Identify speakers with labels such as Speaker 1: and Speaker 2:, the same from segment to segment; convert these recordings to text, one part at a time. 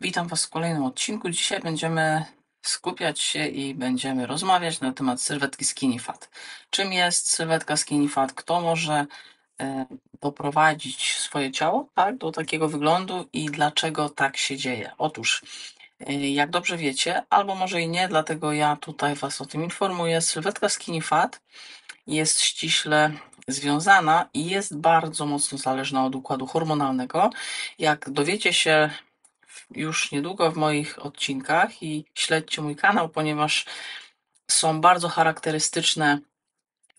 Speaker 1: Witam Was w kolejnym odcinku. Dzisiaj będziemy skupiać się i będziemy rozmawiać na temat sylwetki Skinny Fat. Czym jest sylwetka Skinny Fat? Kto może e, doprowadzić swoje ciało tak, do takiego wyglądu i dlaczego tak się dzieje? Otóż, e, jak dobrze wiecie, albo może i nie, dlatego ja tutaj Was o tym informuję, sylwetka Skinny Fat jest ściśle związana i jest bardzo mocno zależna od układu hormonalnego. Jak dowiecie się już niedługo w moich odcinkach i śledźcie mój kanał, ponieważ są bardzo charakterystyczne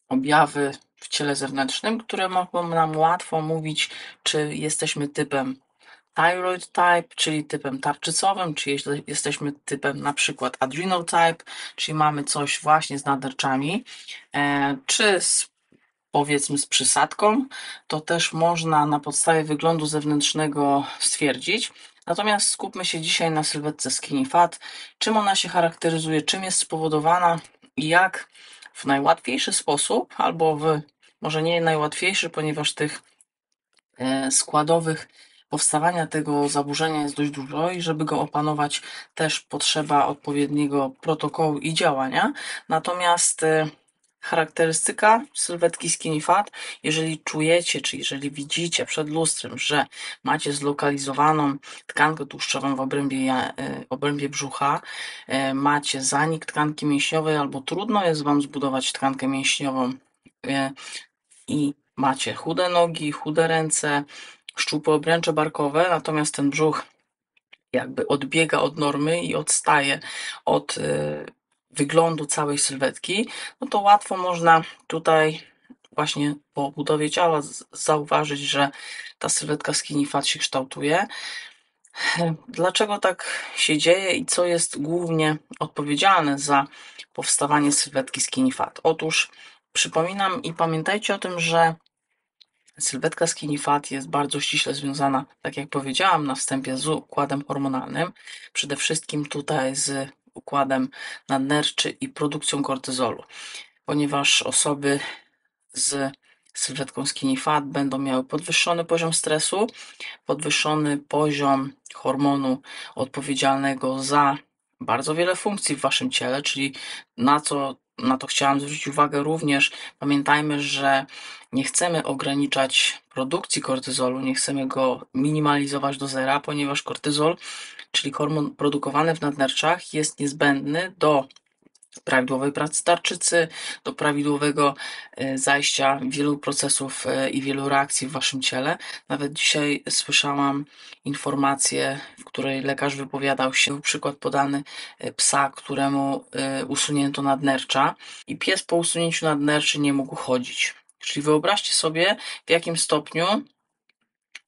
Speaker 1: objawy w ciele zewnętrznym, które mogą nam łatwo mówić, czy jesteśmy typem thyroid type, czyli typem tarczycowym, czy jesteśmy typem na przykład adrenal type, czyli mamy coś właśnie z naderczami, e, czy z, powiedzmy z przysadką, to też można na podstawie wyglądu zewnętrznego stwierdzić. Natomiast skupmy się dzisiaj na sylwetce skinny fat, czym ona się charakteryzuje, czym jest spowodowana? I jak? W najłatwiejszy sposób, albo w może nie najłatwiejszy, ponieważ tych e, składowych powstawania tego zaburzenia jest dość dużo i żeby go opanować też potrzeba odpowiedniego protokołu i działania. Natomiast e, charakterystyka sylwetki skinny fat, jeżeli czujecie, czy jeżeli widzicie przed lustrem, że macie zlokalizowaną tkankę tłuszczową w obrębie, e, obrębie brzucha, e, macie zanik tkanki mięśniowej albo trudno jest Wam zbudować tkankę mięśniową i macie chude nogi, chude ręce, szczupłe obręcze barkowe, natomiast ten brzuch jakby odbiega od normy i odstaje od wyglądu całej sylwetki, no to łatwo można tutaj właśnie po budowie ciała zauważyć, że ta sylwetka skinny fat się kształtuje. Dlaczego tak się dzieje i co jest głównie odpowiedzialne za powstawanie sylwetki skinny fat? Otóż przypominam i pamiętajcie o tym, że Sylwetka skinny fat jest bardzo ściśle związana, tak jak powiedziałam na wstępie, z układem hormonalnym. Przede wszystkim tutaj z układem nadnerczy i produkcją kortyzolu, ponieważ osoby z sylwetką skinny fat będą miały podwyższony poziom stresu, podwyższony poziom hormonu odpowiedzialnego za bardzo wiele funkcji w waszym ciele, czyli na co na to chciałam zwrócić uwagę również. Pamiętajmy, że nie chcemy ograniczać produkcji kortyzolu, nie chcemy go minimalizować do zera, ponieważ kortyzol, czyli hormon produkowany w nadnerczach, jest niezbędny do prawidłowej pracy tarczycy, do prawidłowego e, zajścia wielu procesów e, i wielu reakcji w waszym ciele. Nawet dzisiaj słyszałam informację, w której lekarz wypowiadał się, przykład podany e, psa, któremu usunięto nadnercza i pies po usunięciu nadnerczy nie mógł chodzić. Czyli wyobraźcie sobie, w jakim stopniu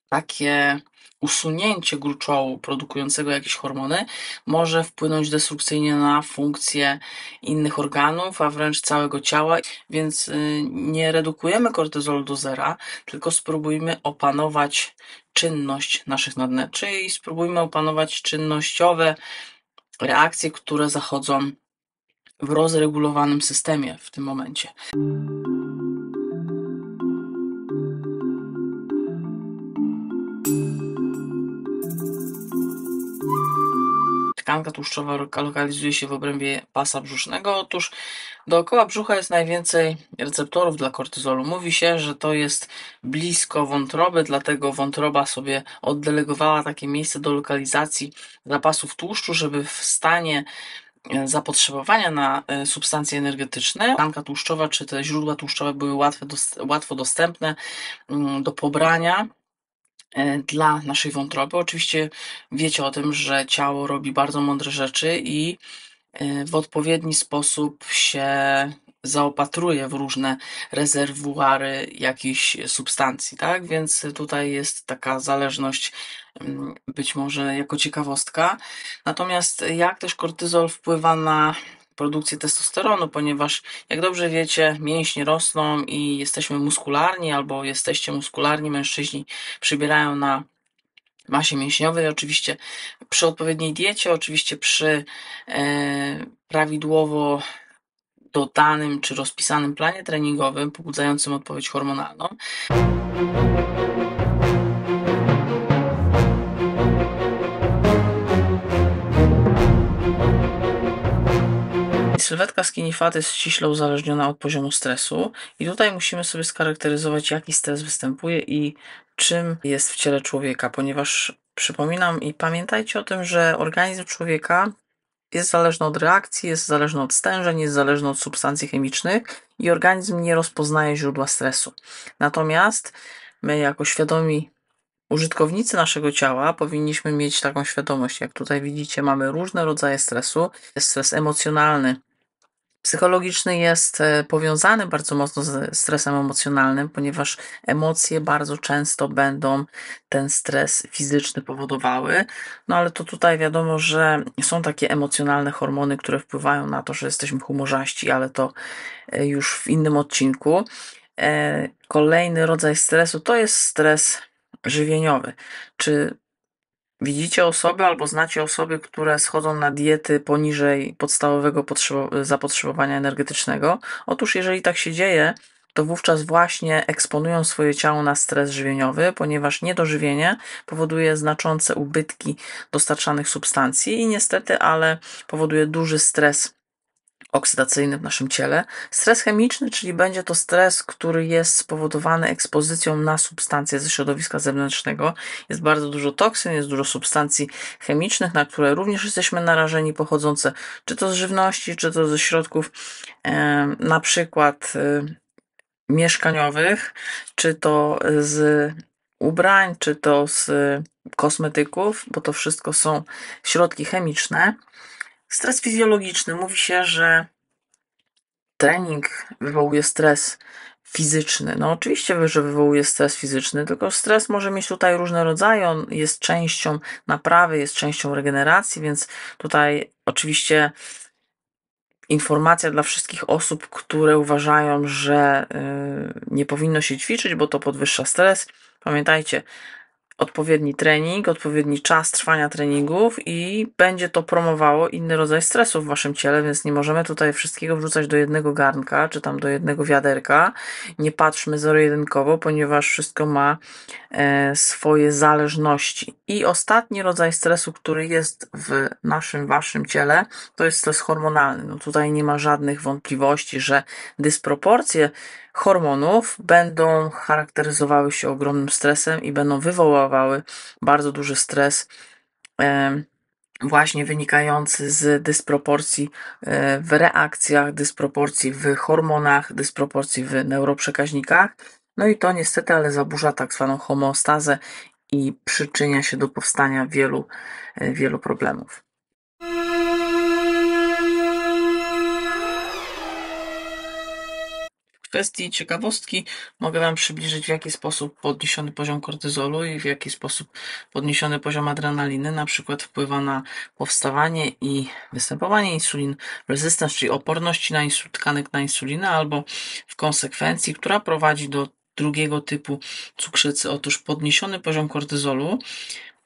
Speaker 1: takie usunięcie gruczołu produkującego jakieś hormony może wpłynąć destrukcyjnie na funkcje innych organów, a wręcz całego ciała, więc y, nie redukujemy kortyzolu do zera, tylko spróbujmy opanować czynność naszych nadnerczy i spróbujmy opanować czynnościowe reakcje, które zachodzą w rozregulowanym systemie w tym momencie. Tkanka tłuszczowa lokalizuje się w obrębie pasa brzusznego. Otóż dookoła brzucha jest najwięcej receptorów dla kortyzolu. Mówi się, że to jest blisko wątroby, dlatego wątroba sobie oddelegowała takie miejsce do lokalizacji zapasów tłuszczu, żeby w stanie e, zapotrzebowania na e, substancje energetyczne, tkanka tłuszczowa czy te źródła tłuszczowe były łatwe, łatwo dostępne mm, do pobrania dla naszej wątroby. Oczywiście wiecie o tym, że ciało robi bardzo mądre rzeczy i e, w odpowiedni sposób się zaopatruje w różne rezerwuary jakichś substancji, tak? Więc tutaj jest taka zależność, mm, być może jako ciekawostka. Natomiast jak też kortyzol wpływa na produkcję testosteronu, ponieważ jak dobrze wiecie, mięśnie rosną i jesteśmy muskularni, albo jesteście muskularni, mężczyźni przybierają na masie mięśniowej, oczywiście przy odpowiedniej diecie, oczywiście przy e, prawidłowo dodanym czy rozpisanym planie treningowym, pobudzającym odpowiedź hormonalną. Sylwetka skinny fat jest ściśle uzależniona od poziomu stresu i tutaj musimy sobie skarakteryzować, jaki stres występuje i czym jest w ciele człowieka, ponieważ przypominam i pamiętajcie o tym, że organizm człowieka jest zależny od reakcji, jest zależny od stężeń, jest zależny od substancji chemicznych i organizm nie rozpoznaje źródła stresu. Natomiast my, jako świadomi użytkownicy naszego ciała, powinniśmy mieć taką świadomość. Jak tutaj widzicie, mamy różne rodzaje stresu. Jest stres emocjonalny, Psychologiczny jest e, powiązany bardzo mocno ze stresem emocjonalnym, ponieważ emocje bardzo często będą ten stres fizyczny powodowały. No ale to tutaj wiadomo, że są takie emocjonalne hormony, które wpływają na to, że jesteśmy humorzaści, ale to e, już w innym odcinku. E, kolejny rodzaj stresu to jest stres żywieniowy. Czy Widzicie osoby albo znacie osoby, które schodzą na diety poniżej podstawowego zapotrzebowania energetycznego? Otóż, jeżeli tak się dzieje, to wówczas właśnie eksponują swoje ciało na stres żywieniowy, ponieważ niedożywienie powoduje znaczące ubytki dostarczanych substancji i niestety, ale powoduje duży stres oksydacyjny w naszym ciele. Stres chemiczny, czyli będzie to stres, który jest spowodowany ekspozycją na substancje ze środowiska zewnętrznego. Jest bardzo dużo toksyn, jest dużo substancji chemicznych, na które również jesteśmy narażeni, pochodzące czy to z żywności, czy to ze środków e, na przykład e, mieszkaniowych, czy to z ubrań, czy to z kosmetyków, bo to wszystko są środki chemiczne. Stres fizjologiczny. Mówi się, że trening wywołuje stres fizyczny. No oczywiście, że wywołuje stres fizyczny, tylko stres może mieć tutaj różne rodzaje. On jest częścią naprawy, jest częścią regeneracji, więc tutaj oczywiście informacja dla wszystkich osób, które uważają, że yy, nie powinno się ćwiczyć, bo to podwyższa stres. Pamiętajcie, odpowiedni trening, odpowiedni czas trwania treningów i będzie to promowało inny rodzaj stresu w waszym ciele, więc nie możemy tutaj wszystkiego wrzucać do jednego garnka, czy tam do jednego wiaderka. Nie patrzmy zero-jedynkowo, ponieważ wszystko ma e, swoje zależności. I ostatni rodzaj stresu, który jest w naszym, waszym ciele, to jest stres hormonalny. No tutaj nie ma żadnych wątpliwości, że dysproporcje hormonów będą charakteryzowały się ogromnym stresem i będą wywoływały bardzo duży stres właśnie wynikający z dysproporcji e, w reakcjach, dysproporcji w hormonach, dysproporcji w neuroprzekaźnikach. No i to niestety, ale zaburza tak zwaną homeostazę i przyczynia się do powstania wielu, e, wielu problemów. Kwestii ciekawostki mogę Wam przybliżyć, w jaki sposób podniesiony poziom kortyzolu i w jaki sposób podniesiony poziom adrenaliny na przykład wpływa na powstawanie i występowanie insulin resistance, czyli oporności na tkanek na insulinę, albo w konsekwencji, która prowadzi do drugiego typu cukrzycy. Otóż podniesiony poziom kortyzolu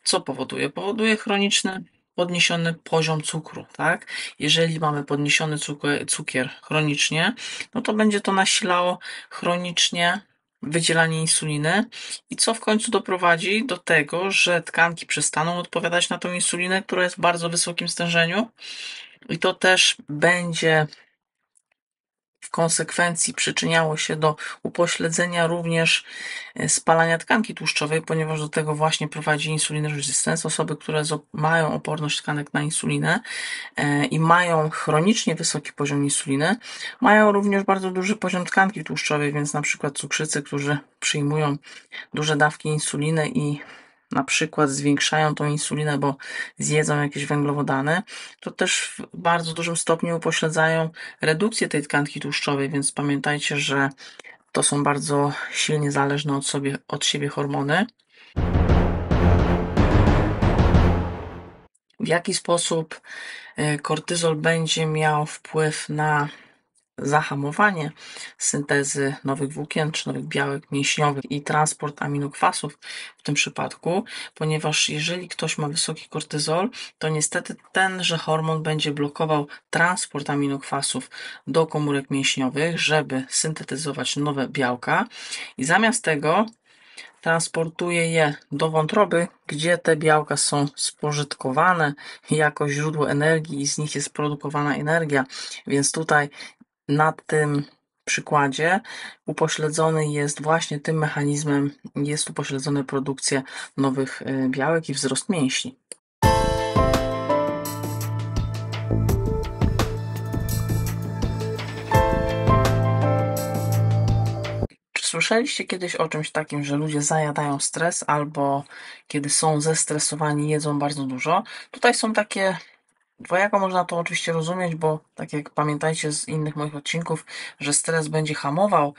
Speaker 1: co powoduje? Powoduje chroniczny podniesiony poziom cukru, tak? Jeżeli mamy podniesiony cukier, cukier chronicznie, no to będzie to nasilało chronicznie wydzielanie insuliny i co w końcu doprowadzi do tego, że tkanki przestaną odpowiadać na tą insulinę, która jest w bardzo wysokim stężeniu i to też będzie konsekwencji przyczyniało się do upośledzenia również e, spalania tkanki tłuszczowej, ponieważ do tego właśnie prowadzi insulin. Osoby, które mają oporność tkanek na insulinę e, i mają chronicznie wysoki poziom insuliny, mają również bardzo duży poziom tkanki tłuszczowej, więc na przykład cukrzycy, którzy przyjmują duże dawki insuliny i na przykład zwiększają tą insulinę, bo zjedzą jakieś węglowodany, to też w bardzo dużym stopniu upośledzają redukcję tej tkanki tłuszczowej, więc pamiętajcie, że to są bardzo silnie zależne od, sobie, od siebie hormony. W jaki sposób e, kortyzol będzie miał wpływ na zahamowanie syntezy nowych włókien czy nowych białek mięśniowych i transport aminokwasów w tym przypadku, ponieważ jeżeli ktoś ma wysoki kortyzol, to niestety tenże hormon będzie blokował transport aminokwasów do komórek mięśniowych, żeby syntetyzować nowe białka i zamiast tego transportuje je do wątroby, gdzie te białka są spożytkowane jako źródło energii i z nich jest produkowana energia. Więc tutaj na tym przykładzie upośledzony jest właśnie tym mechanizmem, jest upośledzona produkcja nowych y, białek i wzrost mięśni. Czy słyszeliście kiedyś o czymś takim, że ludzie zajadają stres albo kiedy są zestresowani, jedzą bardzo dużo? Tutaj są takie Dwojako można to oczywiście rozumieć, bo tak jak pamiętajcie z innych moich odcinków, że stres będzie hamował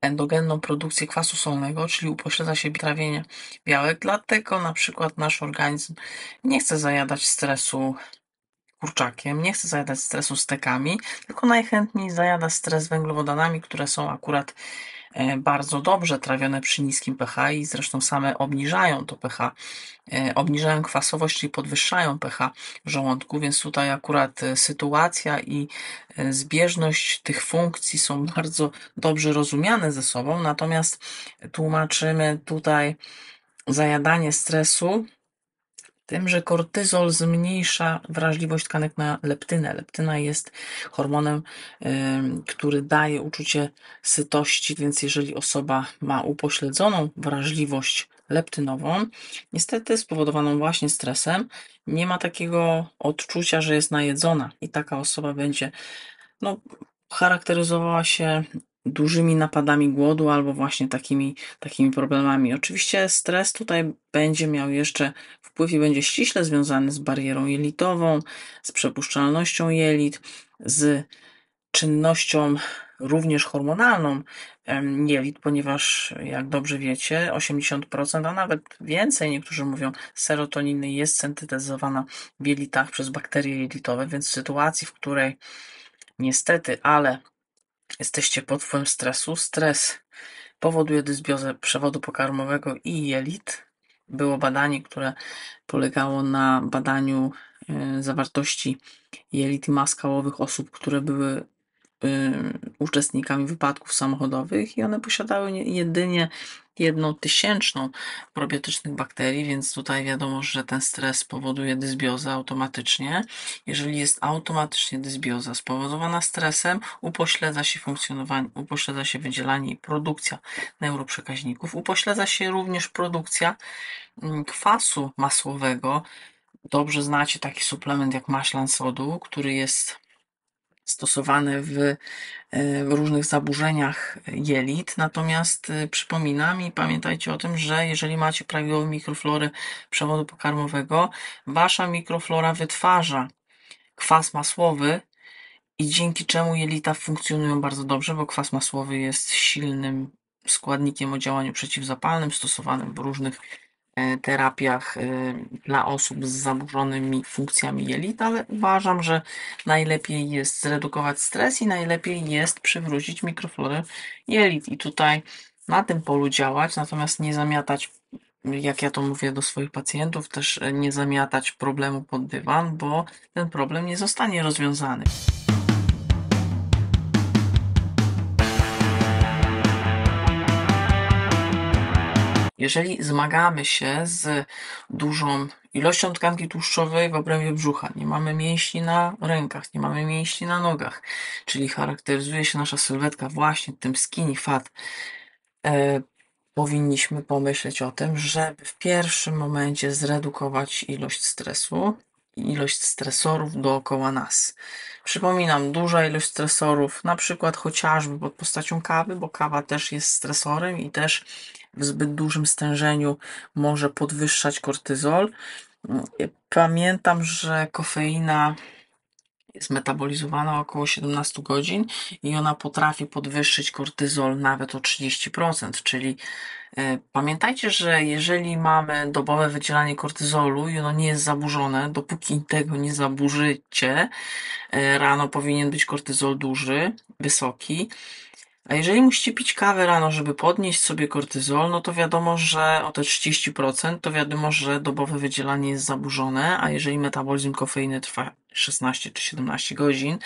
Speaker 1: endogenną produkcję kwasu solnego, czyli upośledza się trawienie białek, dlatego na przykład nasz organizm nie chce zajadać stresu kurczakiem, nie chce zajadać stresu stekami, tylko najchętniej zajada stres węglowodanami, które są akurat bardzo dobrze trawione przy niskim pH i zresztą same obniżają to pH, e, obniżają kwasowość, czyli podwyższają pH żołądku, więc tutaj akurat e, sytuacja i zbieżność tych funkcji są bardzo dobrze rozumiane ze sobą, natomiast tłumaczymy tutaj zajadanie stresu tym, że kortyzol zmniejsza wrażliwość tkanek na leptynę. Leptyna jest hormonem, który daje uczucie sytości, więc jeżeli osoba ma upośledzoną wrażliwość leptynową, niestety spowodowaną właśnie stresem, nie ma takiego odczucia, że jest najedzona i taka osoba będzie no, charakteryzowała się dużymi napadami głodu albo właśnie takimi, takimi problemami. Oczywiście stres tutaj będzie miał jeszcze wpływ i będzie ściśle związany z barierą jelitową, z przepuszczalnością jelit, z czynnością również hormonalną jelit, ponieważ jak dobrze wiecie, 80%, a nawet więcej, niektórzy mówią, serotoniny jest syntetyzowana w jelitach przez bakterie jelitowe, więc w sytuacji, w której niestety, ale Jesteście pod wpływem stresu. Stres powoduje dysbiozę przewodu pokarmowego i jelit. Było badanie, które polegało na badaniu e, zawartości jelit i osób, które były uczestnikami wypadków samochodowych i one posiadały jedynie jedną tysięczną probiotycznych bakterii, więc tutaj wiadomo, że ten stres powoduje dysbiozę automatycznie. Jeżeli jest automatycznie dysbioza spowodowana stresem, upośledza się funkcjonowanie, upośledza się wydzielanie i produkcja neuroprzekaźników, upośledza się również produkcja mm, kwasu masłowego. Dobrze znacie taki suplement jak maślan sodu, który jest stosowany w, e, w różnych zaburzeniach jelit. Natomiast e, przypominam i pamiętajcie o tym, że jeżeli macie prawidłową mikroflorę przewodu pokarmowego, wasza mikroflora wytwarza kwas masłowy i dzięki czemu jelita funkcjonują bardzo dobrze, bo kwas masłowy jest silnym składnikiem o działaniu przeciwzapalnym stosowanym w różnych terapiach e, dla osób z zaburzonymi funkcjami jelit, ale uważam, że najlepiej jest zredukować stres i najlepiej jest przywrócić mikroflorę jelit. I tutaj na tym polu działać, natomiast nie zamiatać, jak ja to mówię do swoich pacjentów, też nie zamiatać problemu pod dywan, bo ten problem nie zostanie rozwiązany. Jeżeli zmagamy się z dużą ilością tkanki tłuszczowej w obrębie brzucha, nie mamy mięśni na rękach, nie mamy mięśni na nogach, czyli charakteryzuje się nasza sylwetka właśnie tym skinny fat, e, powinniśmy pomyśleć o tym, żeby w pierwszym momencie zredukować ilość stresu ilość stresorów dookoła nas. Przypominam, duża ilość stresorów, na przykład chociażby pod postacią kawy, bo kawa też jest stresorem i też w zbyt dużym stężeniu może podwyższać kortyzol. Pamiętam, że kofeina jest metabolizowana około 17 godzin i ona potrafi podwyższyć kortyzol nawet o 30%, czyli e, pamiętajcie, że jeżeli mamy dobowe wydzielanie kortyzolu i ono nie jest zaburzone, dopóki tego nie zaburzycie, e, rano powinien być kortyzol duży, wysoki, a jeżeli musicie pić kawę rano, żeby podnieść sobie kortyzol, no to wiadomo, że o te 30% to wiadomo, że dobowe wydzielanie jest zaburzone, a jeżeli metabolizm kofeiny trwa 16 czy 17 godzin,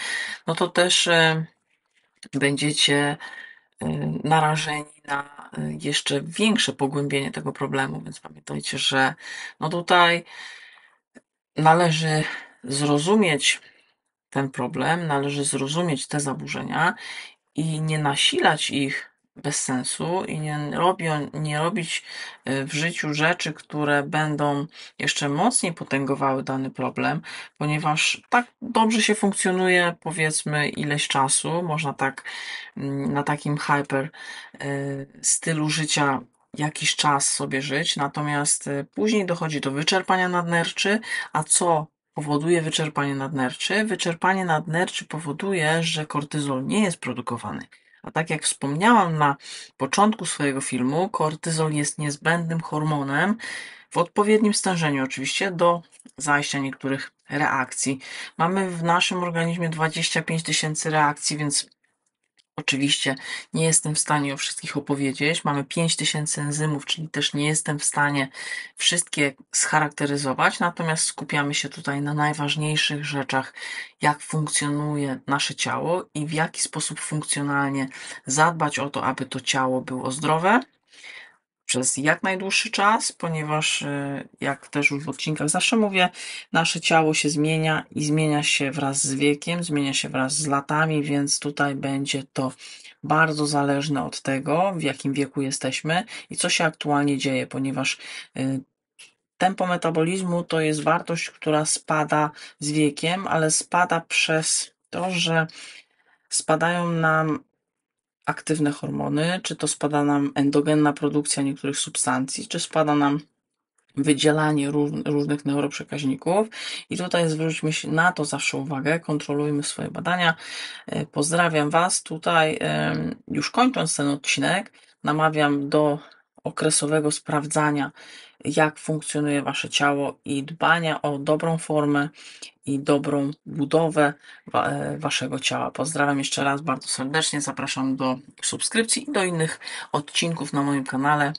Speaker 1: no to też e, będziecie narażeni na jeszcze większe pogłębienie tego problemu, więc pamiętajcie, że no tutaj należy zrozumieć ten problem, należy zrozumieć te zaburzenia i nie nasilać ich bez sensu i nie, nie robić y, w życiu rzeczy, które będą jeszcze mocniej potęgowały dany problem, ponieważ tak dobrze się funkcjonuje, powiedzmy, ileś czasu, można tak mm, na takim hyper y, stylu życia jakiś czas sobie żyć, natomiast y, później dochodzi do wyczerpania nadnerczy, a co powoduje wyczerpanie nadnerczy? Wyczerpanie nadnerczy powoduje, że kortyzol nie jest produkowany. A tak jak wspomniałam na początku swojego filmu, kortyzol jest niezbędnym hormonem w odpowiednim stężeniu oczywiście do zajścia niektórych reakcji. Mamy w naszym organizmie 25 tysięcy reakcji, więc Oczywiście nie jestem w stanie o wszystkich opowiedzieć. Mamy 5000 enzymów, czyli też nie jestem w stanie wszystkie scharakteryzować, natomiast skupiamy się tutaj na najważniejszych rzeczach, jak funkcjonuje nasze ciało i w jaki sposób funkcjonalnie zadbać o to, aby to ciało było zdrowe przez jak najdłuższy czas, ponieważ e, jak też już w odcinkach zawsze mówię, nasze ciało się zmienia i zmienia się wraz z wiekiem, zmienia się wraz z latami, więc tutaj będzie to bardzo zależne od tego, w jakim wieku jesteśmy i co się aktualnie dzieje, ponieważ e, tempo metabolizmu to jest wartość, która spada z wiekiem, ale spada przez to, że spadają nam aktywne hormony, czy to spada nam endogenna produkcja niektórych substancji, czy spada nam wydzielanie różnych neuroprzekaźników. I tutaj zwróćmy się na to zawsze uwagę, kontrolujmy swoje badania. E, pozdrawiam Was tutaj. Już kończąc ten odcinek, namawiam do okresowego sprawdzania, jak funkcjonuje Wasze ciało i dbania o dobrą formę i dobrą budowę e, Waszego ciała. Pozdrawiam jeszcze raz bardzo serdecznie, zapraszam do subskrypcji i do innych odcinków na moim kanale.